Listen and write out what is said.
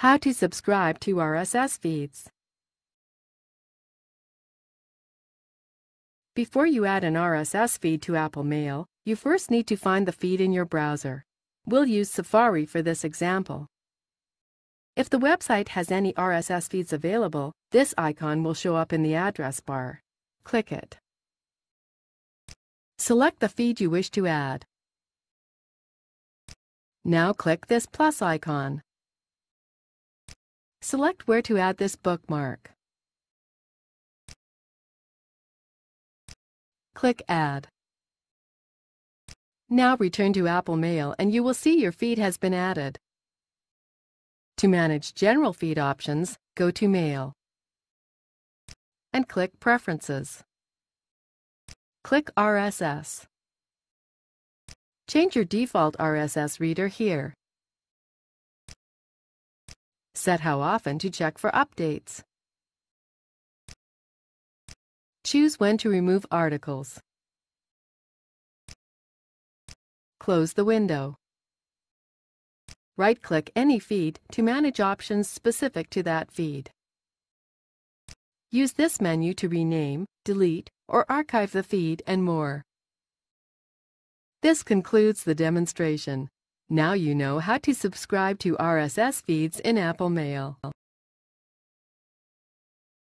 How to subscribe to RSS feeds. Before you add an RSS feed to Apple Mail, you first need to find the feed in your browser. We'll use Safari for this example. If the website has any RSS feeds available, this icon will show up in the address bar. Click it. Select the feed you wish to add. Now click this plus icon. Select where to add this bookmark. Click Add. Now return to Apple Mail and you will see your feed has been added. To manage general feed options, go to Mail and click Preferences. Click RSS. Change your default RSS reader here. Set how often to check for updates. Choose when to remove articles. Close the window. Right-click any feed to manage options specific to that feed. Use this menu to rename, delete, or archive the feed and more. This concludes the demonstration. Now you know how to subscribe to RSS feeds in Apple Mail.